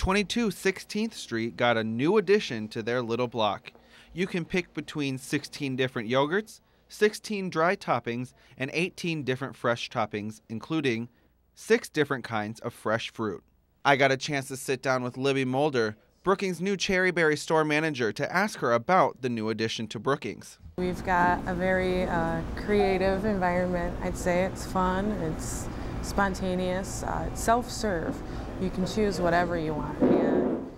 22 16th Street got a new addition to their little block. You can pick between 16 different yogurts, 16 dry toppings, and 18 different fresh toppings, including six different kinds of fresh fruit. I got a chance to sit down with Libby Mulder, Brookings' new Cherry Berry store manager, to ask her about the new addition to Brookings. We've got a very uh, creative environment. I'd say it's fun, it's spontaneous, uh, self-serve. You can choose whatever you want. And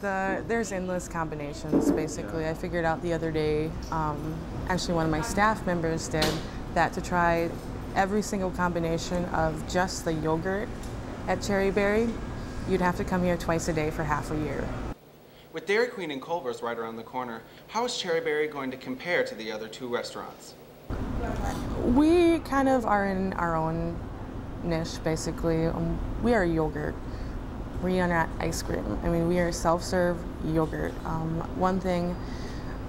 the, there's endless combinations, basically. I figured out the other day, um, actually one of my staff members did, that to try every single combination of just the yogurt at Cherry Berry, you'd have to come here twice a day for half a year. With Dairy Queen and Culver's right around the corner, how is Cherry Berry going to compare to the other two restaurants? We kind of are in our own niche, basically. Um, we are yogurt. We are not ice cream. I mean, we are self-serve yogurt. Um, one thing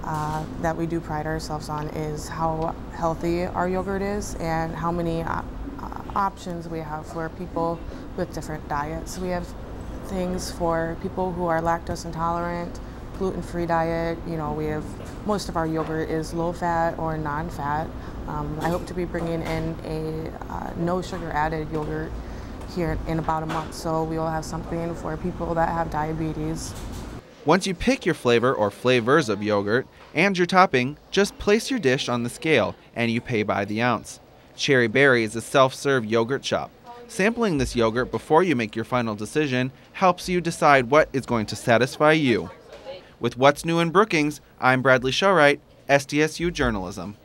uh, that we do pride ourselves on is how healthy our yogurt is and how many uh, uh options we have for people with different diets. We have things for people who are lactose intolerant, gluten-free diet. You know, we have most of our yogurt is low-fat or non-fat. Um, I hope to be bringing in a uh, no sugar added yogurt here in about a month, so we will have something for people that have diabetes. Once you pick your flavor or flavors of yogurt and your topping, just place your dish on the scale and you pay by the ounce. Cherry Berry is a self serve yogurt shop. Sampling this yogurt before you make your final decision helps you decide what is going to satisfy you. With What's New in Brookings, I'm Bradley Schoreit, SDSU Journalism.